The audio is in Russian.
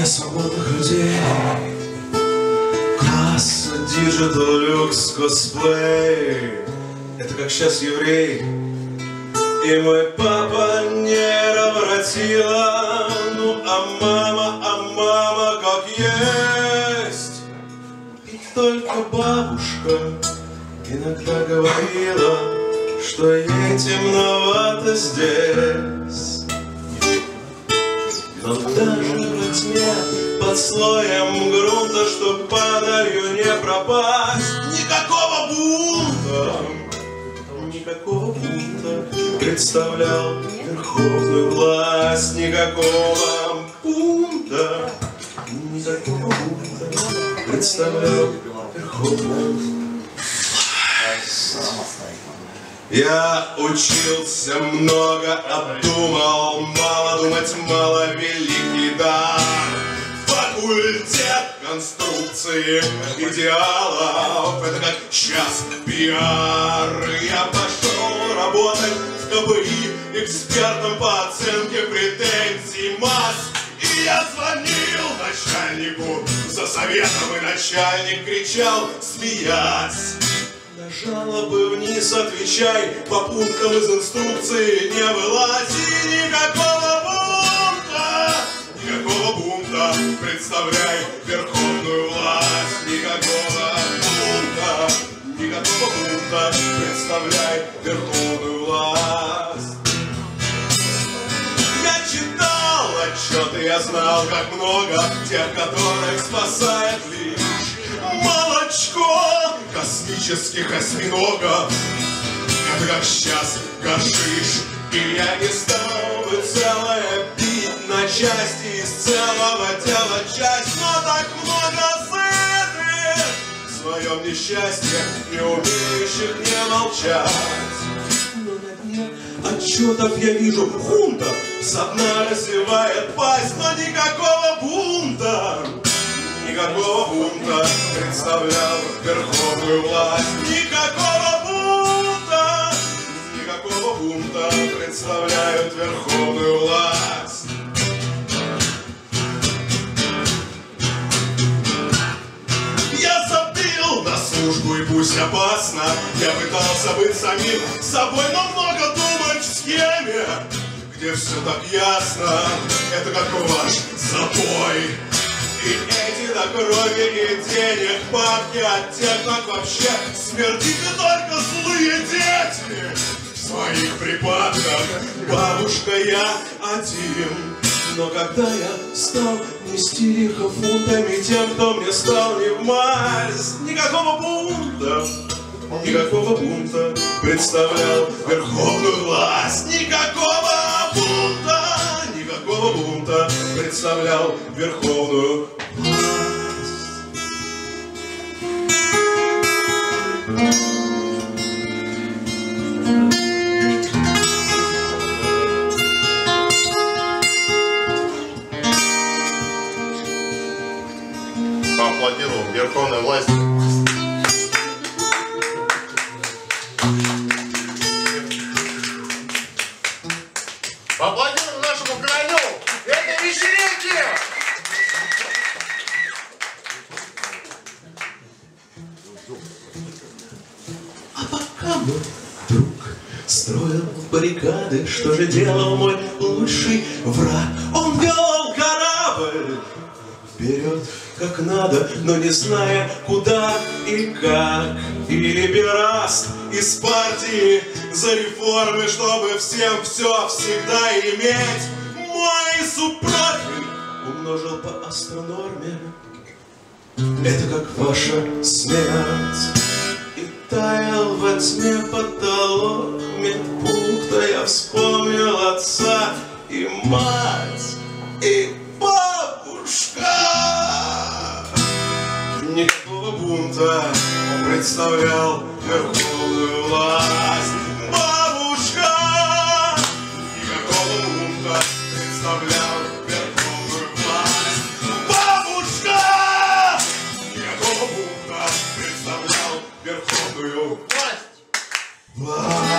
для свободных людей. Класс Digital люкс, косплей. Это как сейчас еврей. И мой папа не равратила Ну а мама, а мама как есть. И только бабушка иногда говорила Что ей темновато здесь. Но даже во тьме под слоем грунта, чтоб падалью не пропасть. Никакого бунта, никакого бунта представлял верховную власть. Никакого бунта, никакого бунта представлял верховную власть. Я учился много, обдумал, мало думать, мало великий дар. Факультет конструкции идеалов Это как час пиар. Я пошел работать в КБИ Экспертом по оценке претензий масс. И я звонил начальнику за советом И начальник кричал, смеясь на жалобы вниз отвечай, по пунктам из инструкции не вылази. Никакого бунта, никакого бунта, представляй верховную власть, никакого бунта, никакого бунта, представляй верховную власть. Я читал отчеты, я знал, как много тех, которых спасает лишь молочко космических осьминогов. Это как сейчас гашиш, и я не стал бы целое бить на части из целого тела часть, но так много сытых в своем несчастье, не умеющих не молчать. Но на дне отчетов я вижу хунта, со дна развивает пасть, но никакого бунта. Никакого бунта представлял верховную власть. Никакого бунта, никакого бунта представляют верховную власть. Я забил на службу и пусть опасно Я пытался быть самим собой, но много думать в схеме Где все так ясно, это как ваш запой и до крови и денег бабки от тех, как вообще смердите только злые дети. В своих припадках бабушка я один. Но когда я стал нести лихо фунтами тем, кто мне стал не в масть, никакого бунта, никакого бунта представлял верховную власть, никакого бунта, никакого бунта представлял верховную Поаплодируем верховной власти. Поаплодируем нашему королю этой вечеринки! А пока мой друг строил баррикады, что же делал мой лучший враг? Он вел корабль вперед, как надо, но не зная, куда и как. И либераст из партии за реформы, чтобы всем все всегда иметь. Мой супрофиль умножил по астронорме. Это как ваша смерть. И таял во тьме потолок медпункта Я вспомнил отца и мать, и Бунта он представлял верховную власть Бабушка Никакого бунта представлял верховную власть Бабушка Никакого бунта представлял верховную Власть! власть.